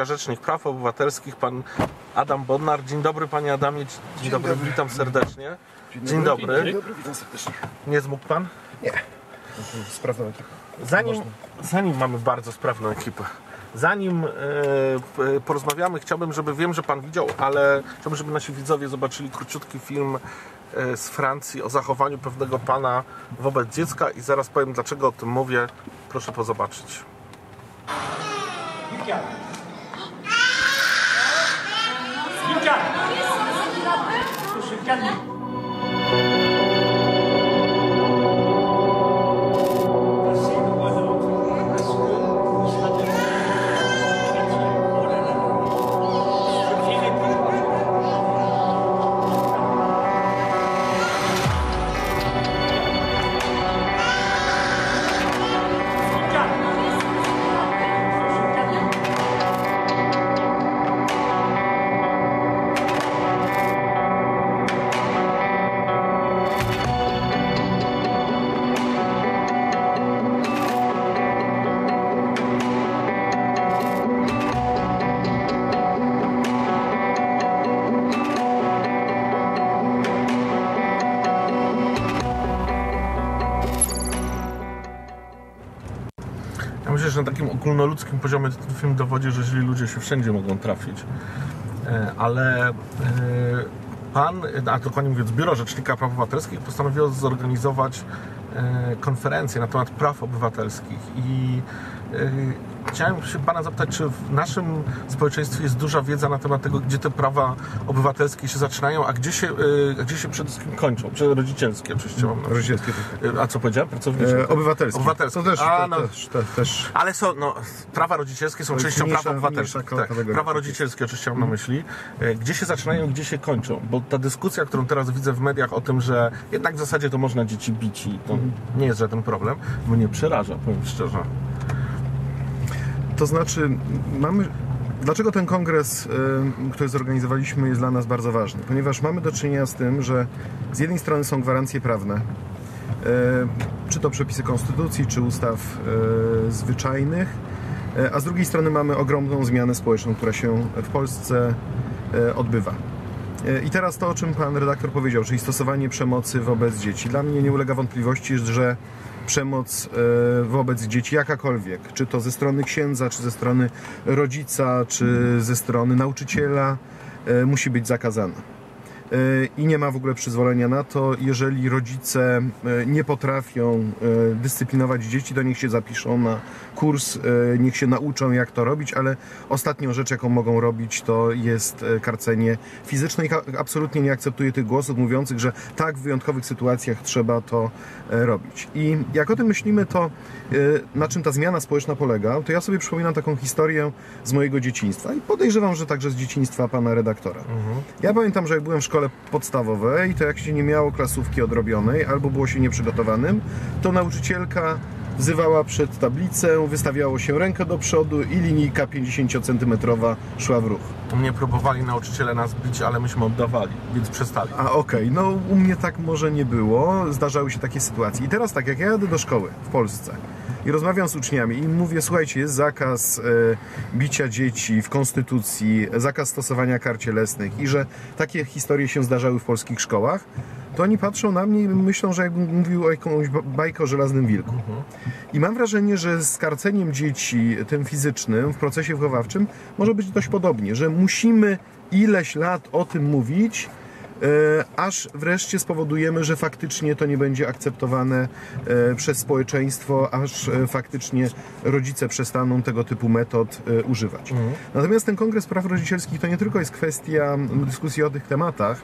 Rzecznik Praw Obywatelskich, pan Adam Bodnar. Dzień dobry panie Adamie, dzień, Dzień dobry. dobry. witam serdecznie. Dzień dobry. Dzień dobry, witam serdecznie. Nie zmógł pan? Nie. Sprawna ekipa. Zanim, zanim mamy bardzo sprawną ekipę, zanim e, p- porozmawiamy, chciałbym, żeby wiem, że pan widział, ale chciałbym, żeby nasi widzowie zobaczyli króciutki film e, z Francji o zachowaniu pewnego pana wobec dziecka i zaraz powiem, dlaczego o tym mówię. Proszę to zobaczyć. Proszę, calme. Ogólnoludzkim poziomie ten film dowodzi, że źli ludzie się wszędzie mogą trafić. E, Ale e, pan, a dokładnie mówiąc, Biuro Rzecznika Praw Obywatelskich postanowiło zorganizować e, konferencję na temat praw obywatelskich i chciałem się pana zapytać, czy w naszym społeczeństwie jest duża wiedza na temat tego, gdzie te prawa obywatelskie się zaczynają, a gdzie się, e, a gdzie się przede wszystkim kończą? Czy rodzicielskie oczywiście mam na myśli. Rodzicielskie, tak. E, A co powiedziałem? Pracownicze? E, obywatelskie. Obywatelskie. To też, A, no. też, to, też. Ale są, no, prawa rodzicielskie są częścią mniejsza- praw obywatelskich. Tak, prawa rodzicielskie oczywiście mam na myśli. E, Gdzie się zaczynają, gdzie się kończą? Bo ta dyskusja, którą teraz widzę w mediach o tym, że jednak w zasadzie to można dzieci bić i to nie jest żaden problem, mnie przeraża, powiem szczerze. To znaczy, mamy. Dlaczego ten kongres, y, który zorganizowaliśmy, jest dla nas bardzo ważny? Ponieważ mamy do czynienia z tym, że z jednej strony są gwarancje prawne, y, czy to przepisy konstytucji, czy ustaw y, zwyczajnych, a z drugiej strony mamy ogromną zmianę społeczną, która się w Polsce odbywa. I teraz to, o czym pan redaktor powiedział, czyli stosowanie przemocy wobec dzieci. Dla mnie nie ulega wątpliwości, że przemoc e, wobec dzieci jakakolwiek, czy to ze strony księdza, czy ze strony rodzica, czy ze strony nauczyciela, e, musi być zakazana. E, I nie ma w ogóle przyzwolenia na to, jeżeli rodzice e, nie potrafią e, dyscyplinować dzieci, to niech się zapiszą na kurs, niech się nauczą jak to robić, ale ostatnią rzecz, jaką mogą robić, to jest karcenie fizyczne i absolutnie nie akceptuję tych głosów mówiących, że tak, w wyjątkowych sytuacjach trzeba to robić. I jak o tym myślimy, to na czym ta zmiana społeczna polega, to ja sobie przypominam taką historię z mojego dzieciństwa i podejrzewam, że także z dzieciństwa pana redaktora. Ja pamiętam, że jak byłem w szkole podstawowej, to jak się nie miało klasówki odrobionej albo było się nieprzygotowanym, to nauczycielka wzywała przed tablicę, wystawiało się rękę do przodu i linijka 50-centymetrowa szła w ruch. Mnie próbowali nauczyciele nas bić, ale myśmy oddawali, więc przestali. A okej, no u mnie tak może nie było, zdarzały się takie sytuacje. I teraz tak, jak ja jadę do szkoły w Polsce i rozmawiam z uczniami i mówię, słuchajcie, jest zakaz e, bicia dzieci w konstytucji, zakaz stosowania kar cielesnych i że takie historie się zdarzały w polskich szkołach, to oni patrzą na mnie i myślą, że jakbym mówił o jakąś ba- bajkę o żelaznym wilku. I mam wrażenie, że z karceniem dzieci, tym fizycznym, w procesie wychowawczym, może być dość podobnie, że musimy ileś lat o tym mówić, aż wreszcie spowodujemy, że faktycznie to nie będzie akceptowane e, przez społeczeństwo, aż e, faktycznie rodzice przestaną tego typu metod e, używać. Natomiast ten Kongres Praw Rodzicielskich to nie tylko jest kwestia dyskusji o tych tematach,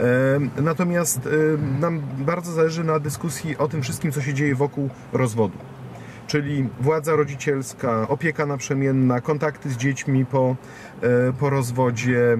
e, natomiast e, nam bardzo zależy na dyskusji o tym wszystkim, co się dzieje wokół rozwodu czyli władza rodzicielska, opieka naprzemienna, kontakty z dziećmi po, e, po rozwodzie,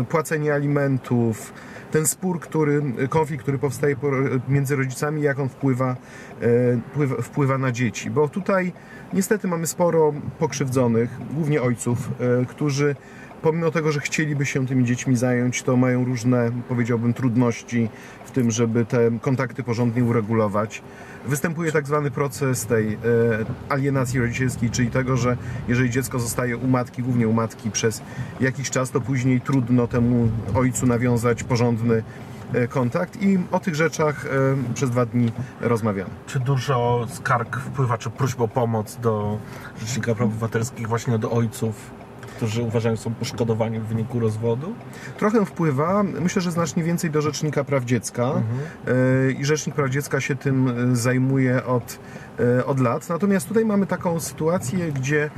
e, płacenie alimentów, ten spór, który, konflikt, który powstaje po- między rodzicami, jak on wpływa, e, wpływa, wpływa na dzieci. Bo tutaj niestety mamy sporo pokrzywdzonych, głównie ojców, e, którzy pomimo tego, że chcieliby się tymi dziećmi zająć, to mają różne, powiedziałbym, trudności w tym, żeby te kontakty porządnie uregulować. Występuje tak zwany proces tej e, alienacji rodzicielskiej, czyli tego, że jeżeli dziecko zostaje u matki, głównie u matki przez jakiś czas, to później trudno temu ojcu nawiązać porządny e, kontakt i o tych rzeczach e, przez dwa dni rozmawiamy. Czy dużo skarg wpływa, czy próśb o pomoc do Rzecznika Praw Obywatelskich właśnie do ojców, którzy uważają, są poszkodowani w wyniku rozwodu? Trochę wpływa, myślę, że znacznie więcej do Rzecznika Praw Dziecka E, i Rzecznik Praw Dziecka się tym e, zajmuje od, e, od lat. Natomiast tutaj mamy taką sytuację, gdzie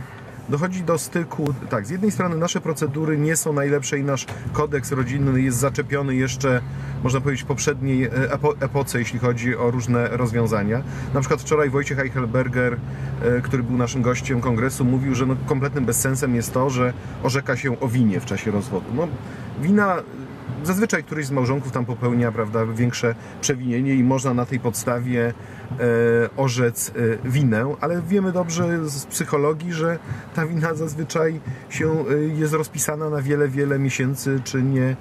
dochodzi do styku, tak, z jednej strony nasze procedury nie są najlepsze i nasz kodeks rodzinny jest zaczepiony jeszcze, można powiedzieć, poprzedniej e, epo, epoce, jeśli chodzi o różne rozwiązania. Na przykład wczoraj Wojciech Eichelberger, e, który był naszym gościem kongresu, mówił, że no, kompletnym bezsensem jest to, że orzeka się o winie w czasie rozwodu. No, wina Zazwyczaj któryś z małżonków tam popełnia prawda, większe przewinienie i można na tej podstawie e, orzec e, winę, ale wiemy dobrze z psychologii, że ta wina zazwyczaj się e, jest rozpisana na wiele, wiele miesięcy czy nie,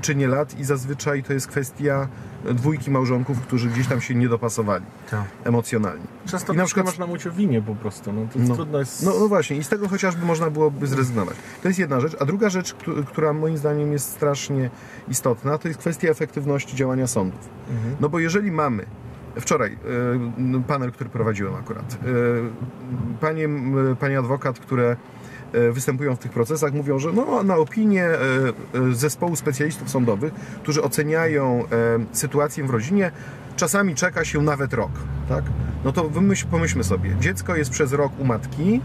czy nie lat i zazwyczaj to jest kwestia dwójki małżonków, którzy gdzieś tam się nie dopasowali Tak. emocjonalnie. Często I na na przykład- można mówić o winie po prostu. No, to jest No. trudno jest... No, no właśnie, i z tego chociażby można byłoby zrezygnować. To jest jedna rzecz. A druga rzecz, któ- która moim zdaniem jest strasznie istotna, to jest kwestia efektywności działania sądów. No bo jeżeli mamy Wczoraj y, panel, który prowadziłem akurat. y, Panie, m, panie adwokat, które występują w tych procesach, mówią, że no, na opinię y, y, zespołu specjalistów sądowych, którzy oceniają sytuację w rodzinie, czasami czeka się nawet rok. Tak? No to wymyśl, pomyślmy sobie, dziecko jest przez rok u matki,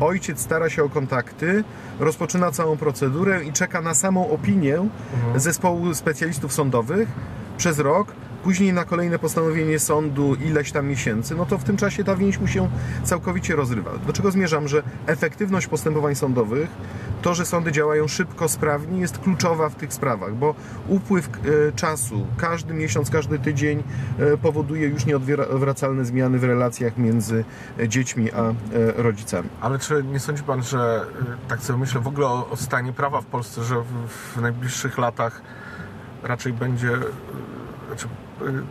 ojciec stara się o kontakty, rozpoczyna całą procedurę i czeka na samą opinię zespołu specjalistów sądowych przez rok, później na kolejne postanowienie sądu ileś tam miesięcy, no to w tym czasie ta więź mu się całkowicie rozrywa. Do czego zmierzam, że efektywność postępowań sądowych, to, że sądy działają szybko, sprawnie, jest kluczowa w tych sprawach, bo upływ e, czasu, każdy miesiąc, każdy tydzień e, powoduje już nieodwracalne zmiany w relacjach między e, dziećmi a rodzicami. Ale czy nie sądzi Pan, że tak sobie myślę w ogóle o, stanie prawa w Polsce, że w, najbliższych latach raczej będzie, znaczy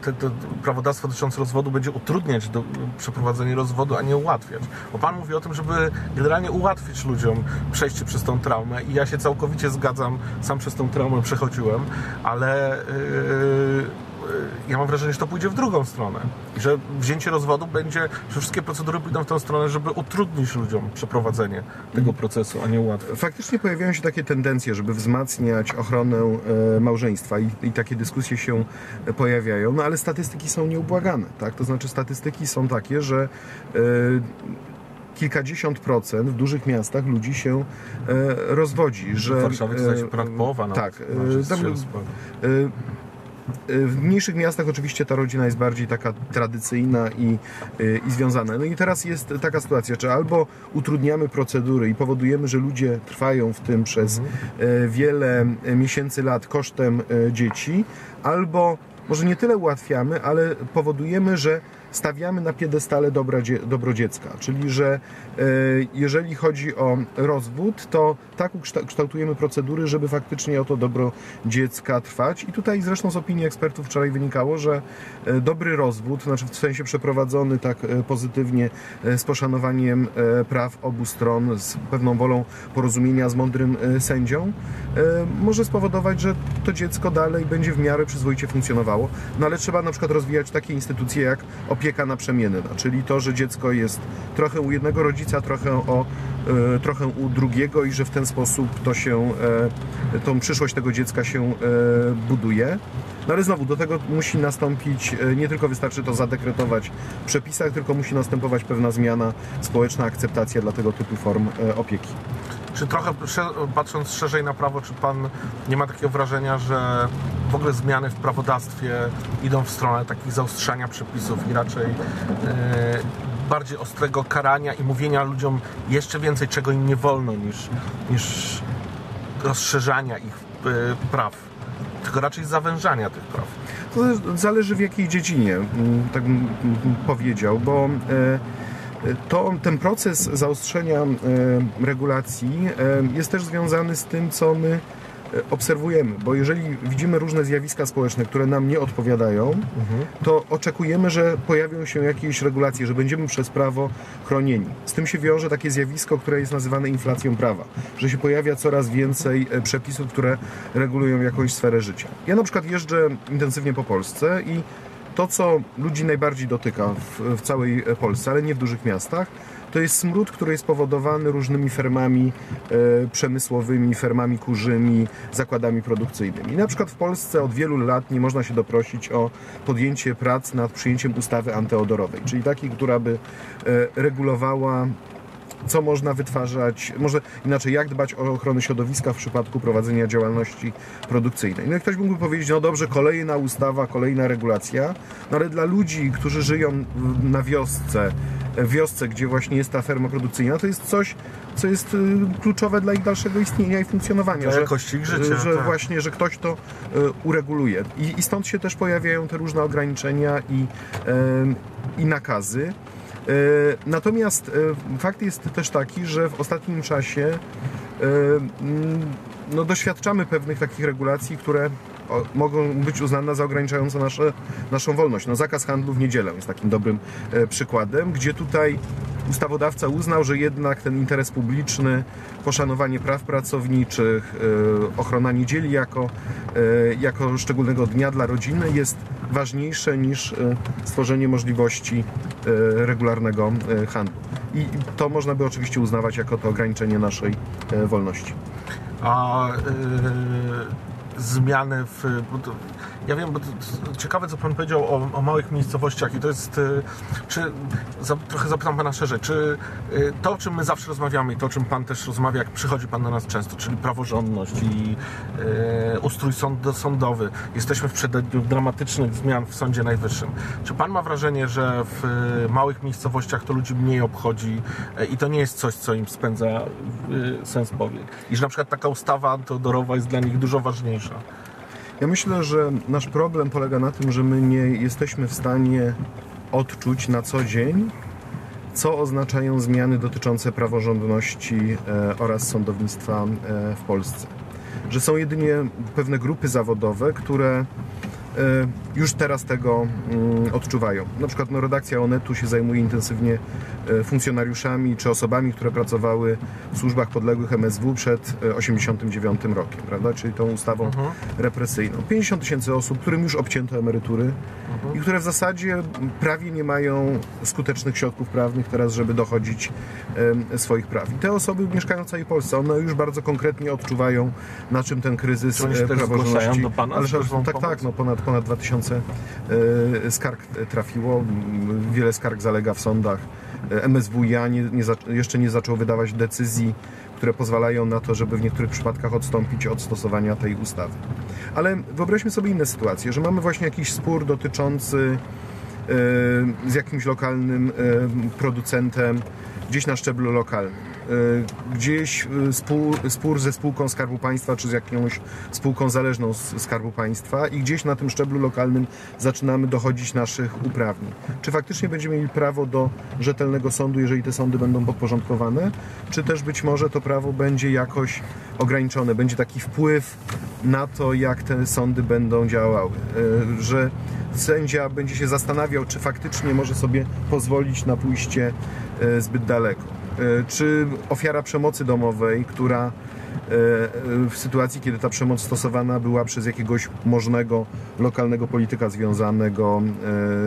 te, to prawodawstwo dotyczące rozwodu będzie utrudniać do, przeprowadzenie rozwodu, a nie ułatwiać. Bo Pan mówi o tym, żeby generalnie ułatwić ludziom przejście przez tą traumę i ja się całkowicie zgadzam, sam przez tą traumę przechodziłem, ale yy, ja mam wrażenie, że to pójdzie w drugą stronę. Że wzięcie rozwodu będzie, że wszystkie procedury pójdą w tą stronę, żeby utrudnić ludziom przeprowadzenie tego procesu, a nie ułatwić. Faktycznie pojawiają się takie tendencje, żeby wzmacniać ochronę e, małżeństwa i, i takie dyskusje się e, pojawiają, no ale statystyki są nieubłagane, tak? To znaczy statystyki są takie, że e, kilkadziesiąt procent w dużych miastach ludzi się e, rozwodzi, że... W Warszawie to e, ponad połowa nawet Tak. e, tam- e, w mniejszych miastach oczywiście ta rodzina jest bardziej taka tradycyjna i, i związana. No i teraz jest taka sytuacja, czy albo utrudniamy procedury i powodujemy, że ludzie trwają w tym przez e, wiele miesięcy, lat kosztem dzieci, albo może nie tyle ułatwiamy, ale powodujemy, że stawiamy na piedestale dobra, dobro dziecka. Czyli, że e, jeżeli chodzi o rozwód, to tak kształtujemy procedury, żeby faktycznie o to dobro dziecka trwać. I tutaj zresztą z opinii ekspertów wczoraj wynikało, że e, dobry rozwód, znaczy w sensie przeprowadzony tak e, pozytywnie, z poszanowaniem praw obu stron, z pewną wolą porozumienia z mądrym sędzią, może spowodować, że to dziecko dalej będzie w miarę przyzwoicie funkcjonowało. No ale trzeba na przykład rozwijać takie instytucje jak opieka naprzemienna, czyli to, że dziecko jest trochę u jednego rodzica, trochę, o, e, trochę u drugiego i że w ten sposób to się, e, tą przyszłość tego dziecka się e, buduje. No ale znowu, do tego musi nastąpić, nie tylko wystarczy to zadekretować w przepisach, tylko musi następować pewna zmiana, społeczna akceptacja dla tego typu form opieki. Czy trochę patrząc szerzej na prawo, czy pan nie ma takiego wrażenia, że w ogóle zmiany w prawodawstwie idą w stronę takich zaostrzania przepisów i raczej e, bardziej ostrego karania i mówienia ludziom jeszcze więcej, czego im nie wolno, niż, niż rozszerzania ich e, praw, tylko raczej zawężania tych praw. To zależy w jakiej dziedzinie, mm, tak bym powiedział, bo e, to ten proces zaostrzenia e, regulacji e, jest też związany z tym, co my e, obserwujemy, bo jeżeli widzimy różne zjawiska społeczne, które nam nie odpowiadają, to oczekujemy, że pojawią się jakieś regulacje, że będziemy przez prawo chronieni. Z tym się wiąże takie zjawisko, które jest nazywane inflacją prawa, że się pojawia coraz więcej przepisów, które regulują jakąś sferę życia. Ja na przykład jeżdżę intensywnie po Polsce i to, co ludzi najbardziej dotyka w, w całej Polsce, ale nie w dużych miastach, to jest smród, który jest spowodowany różnymi fermami e, przemysłowymi, fermami kurzymi, zakładami produkcyjnymi. Na przykład w Polsce od wielu lat nie można się doprosić o podjęcie prac nad przyjęciem ustawy antyodorowej, czyli takiej, która by e, regulowała co można wytwarzać, może inaczej, jak dbać o ochronę środowiska w przypadku prowadzenia działalności produkcyjnej. No i ktoś mógłby powiedzieć, no dobrze, kolejna ustawa, kolejna regulacja, no ale dla ludzi, którzy żyją na wiosce, w wiosce, gdzie właśnie jest ta ferma produkcyjna, to jest coś, co jest y, kluczowe dla ich dalszego istnienia i funkcjonowania. Dla że- jakości ich życia, Że tak. właśnie, że ktoś to y, ureguluje. I, I stąd się też pojawiają te różne ograniczenia i, i nakazy. E, Natomiast e, fakt jest też taki, że w ostatnim czasie e, mm, no, doświadczamy pewnych takich regulacji, które mogą być uznane za ograniczające nasze, naszą wolność. No, zakaz handlu w niedzielę jest takim dobrym przykładem, gdzie tutaj ustawodawca uznał, że jednak ten interes publiczny, poszanowanie praw pracowniczych, ochrona niedzieli jako, jako szczególnego dnia dla rodziny jest ważniejsze niż e, stworzenie możliwości e, regularnego e, handlu. I to można by oczywiście uznawać jako to ograniczenie naszej wolności. A y, zmiany w. To, ja wiem, bo to, to ciekawe, co Pan powiedział o, o małych miejscowościach, i to jest. y, Czy za, trochę zapytam Pana szerzej, czy y, to, o czym my zawsze rozmawiamy i to, o czym Pan też rozmawia, jak przychodzi Pan do nas często, czyli praworządność i y, ustrój sąd, sądowy, jesteśmy w przededniu dramatycznych zmian w Sądzie Najwyższym. Czy Pan ma wrażenie, że w małych miejscowościach to ludzi mniej obchodzi i to nie jest coś, co im spędza sens powiek? I że na przykład taka ustawa antyodorowa jest dla nich dużo ważniejsza? Ja myślę, że nasz problem polega na tym, że my nie jesteśmy w stanie odczuć na co dzień, co oznaczają zmiany dotyczące praworządności e, oraz sądownictwa e, w Polsce. Że są jedynie pewne grupy zawodowe, które już teraz tego mm, odczuwają. Na przykład no, redakcja Onetu się zajmuje intensywnie e, funkcjonariuszami czy osobami, które pracowały w służbach podległych MSW przed 1989 rokiem, prawda? czyli tą ustawą represyjną. 50 tysięcy osób, którym już obcięto emerytury i które w zasadzie prawie nie mają skutecznych środków prawnych teraz, żeby dochodzić swoich praw. I te osoby mieszkają w całej Polsce. One już bardzo konkretnie odczuwają, na czym ten kryzys Czy oni się e, też praworządności... do pana prośbą tak, tak, no ponad, ponad 2000 e, skarg trafiło. Wiele skarg zalega w sądach. E, MSWiA nie, nie, jeszcze nie zaczął wydawać decyzji, które pozwalają na to, żeby w niektórych przypadkach odstąpić od stosowania tej ustawy. Ale wyobraźmy sobie inne sytuacje, że mamy właśnie jakiś spór dotyczący e, z jakimś lokalnym producentem gdzieś na szczeblu lokalnym. E, Gdzieś e, spór, spór ze spółką Skarbu Państwa czy z jakąś spółką zależną z Skarbu Państwa i gdzieś na tym szczeblu lokalnym zaczynamy dochodzić naszych uprawnień. Czy faktycznie będziemy mieli prawo do rzetelnego sądu, jeżeli te sądy będą podporządkowane, czy też być może to prawo będzie jakoś ograniczone, będzie taki wpływ na to, jak te sądy będą działały, E, że sędzia będzie się zastanawiał, czy faktycznie może sobie pozwolić na pójście zbyt daleko. E, Czy ofiara przemocy domowej, która e, w sytuacji, kiedy ta przemoc stosowana była przez jakiegoś możnego lokalnego polityka związanego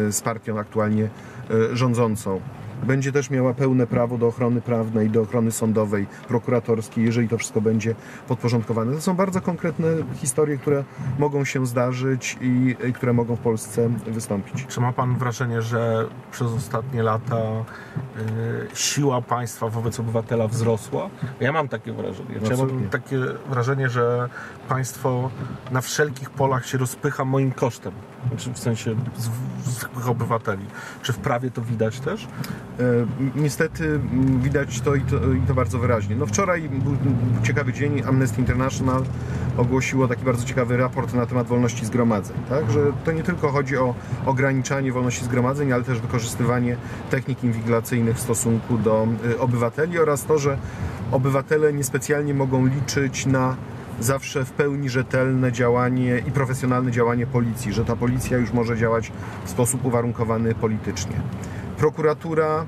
e, z partią aktualnie e, rządzącą, będzie też miała pełne prawo do ochrony prawnej, do ochrony sądowej, prokuratorskiej, jeżeli to wszystko będzie podporządkowane. To są bardzo konkretne historie, które mogą się zdarzyć i, i które mogą w Polsce wystąpić. Czy ma Pan wrażenie, że przez ostatnie lata y, siła państwa wobec obywatela wzrosła? Ja mam takie wrażenie. Ja mam takie wrażenie, że państwo na wszelkich polach się rozpycha moim kosztem. Znaczy w sensie zwykłych obywateli. Czy w prawie to widać też? Niestety m, widać to i, to i to bardzo wyraźnie. No wczoraj był, ciekawy dzień. Amnesty International ogłosiło taki bardzo ciekawy raport na temat wolności zgromadzeń. Tak? Że to nie tylko chodzi o ograniczanie wolności zgromadzeń, ale też wykorzystywanie technik inwigilacyjnych w stosunku do y, obywateli oraz to, że obywatele niespecjalnie mogą liczyć na zawsze w pełni rzetelne działanie i profesjonalne działanie policji, że ta policja już może działać w sposób uwarunkowany politycznie. Prokuratura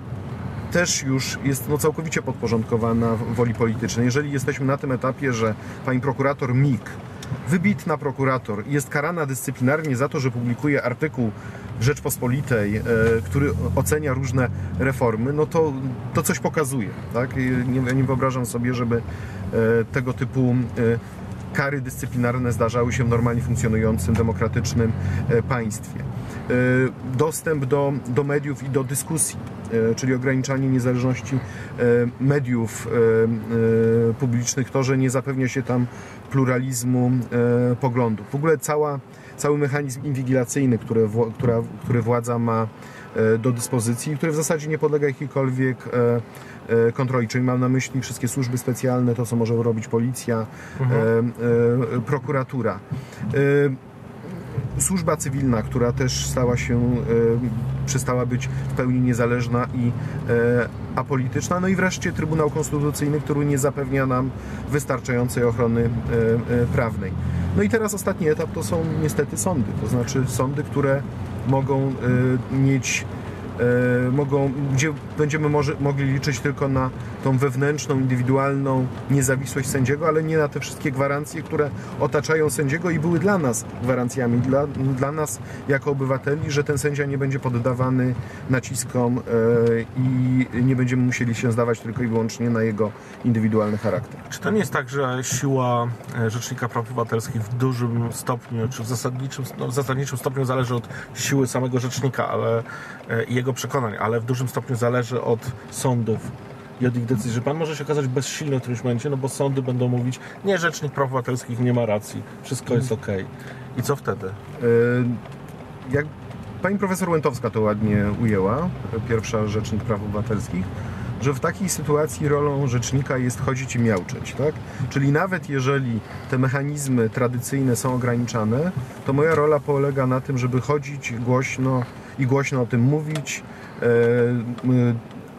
też już jest no, całkowicie podporządkowana woli politycznej. Jeżeli jesteśmy na tym etapie, że pani prokurator Mik, wybitna prokurator, jest karana dyscyplinarnie za to, że publikuje artykuł w Rzeczpospolitej, e, który ocenia różne reformy, no to, to coś pokazuje. Tak? Nie, nie wyobrażam sobie, żeby e, tego typu e, kary dyscyplinarne zdarzały się w normalnie funkcjonującym, demokratycznym państwie. E, Dostęp do, do mediów i do dyskusji, e, czyli ograniczanie niezależności e, mediów publicznych, to, że nie zapewnia się tam pluralizmu poglądów. W ogóle cała, cały mechanizm inwigilacyjny, który, która, który władza ma do dyspozycji, który w zasadzie nie podlega jakiejkolwiek kontroli, czyli mam na myśli wszystkie służby specjalne, to co może robić policja, e, prokuratura. Służba cywilna, która też stała się, e, przestała być w pełni niezależna i e, apolityczna. No i wreszcie Trybunał Konstytucyjny, który nie zapewnia nam wystarczającej ochrony e, prawnej. No i teraz ostatni etap to są niestety sądy, to znaczy sądy, które mogą mieć mogą, gdzie będziemy może, mogli liczyć tylko na tą wewnętrzną, indywidualną niezawisłość sędziego, ale nie na te wszystkie gwarancje, które otaczają sędziego i były dla nas gwarancjami, dla, dla nas jako obywateli, że ten sędzia nie będzie poddawany naciskom e, i nie będziemy musieli się zdawać tylko i wyłącznie na jego indywidualny charakter. Czy to nie jest tak, że siła e, Rzecznika Praw Obywatelskich w dużym stopniu, czy w zasadniczym, no w zasadniczym stopniu zależy od siły samego rzecznika ale, e, i jego przekonań, ale w dużym stopniu zależy od sądów i od ich decyzji, że pan może się okazać bezsilny w którymś momencie, no bo sądy będą mówić, nie, Rzecznik Praw Obywatelskich nie ma racji, wszystko jest okej. I co wtedy? E, Jak pani profesor Łętowska to ładnie ujęła, pierwsza rzecznik praw obywatelskich, że w takiej sytuacji rolą rzecznika jest chodzić i miauczeć, tak? Czyli nawet jeżeli te mechanizmy tradycyjne są ograniczane, to moja rola polega na tym, żeby chodzić głośno i głośno o tym mówić, e,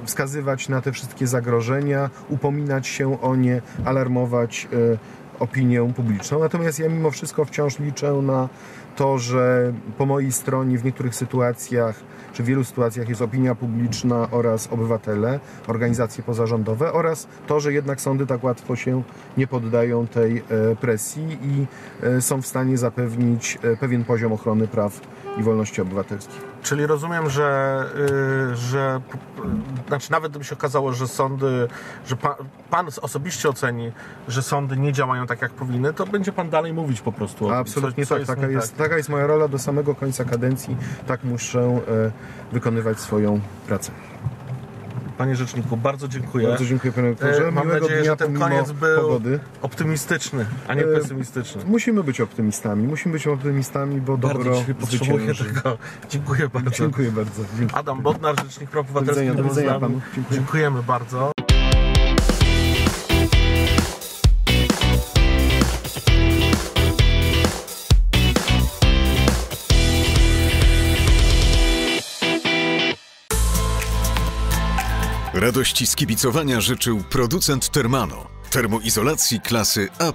wskazywać na te wszystkie zagrożenia, upominać się o nie, alarmować e, opinię publiczną. Natomiast ja mimo wszystko wciąż liczę na to, że po mojej stronie w niektórych sytuacjach, czy w wielu sytuacjach jest opinia publiczna oraz obywatele, organizacje pozarządowe oraz to, że jednak sądy tak łatwo się nie poddają tej e, presji i e, są w stanie zapewnić pewien poziom ochrony praw i wolności obywatelskich. Czyli rozumiem, że, y, że p- znaczy nawet gdyby się okazało, że sądy, że pan, pan osobiście oceni, że sądy nie działają tak jak powinny, to będzie pan dalej mówić po prostu. Absolutnie co- co tak. Taka nie jest, taka jest moja rola do samego końca kadencji. Tak muszę e, wykonywać swoją pracę. Panie Rzeczniku, bardzo dziękuję. Bardzo dziękuję panie doktorze. E, Mam nadzieję, dnia że ten koniec był pogody. optymistyczny, a nie E, pesymistyczny. Musimy być optymistami. Musimy być optymistami, bo Bardzo dobro potrzebuję tego. Dziękuję bardzo. Dziękuję bardzo. Dziękuję. Adam Bodnar, Rzecznik Praw Obywatelskich. widzenia, do widzenia panu. Dziękuję. Dziękujemy bardzo. Radości z kibicowania życzył producent Termano. Termoizolacji klasy A++.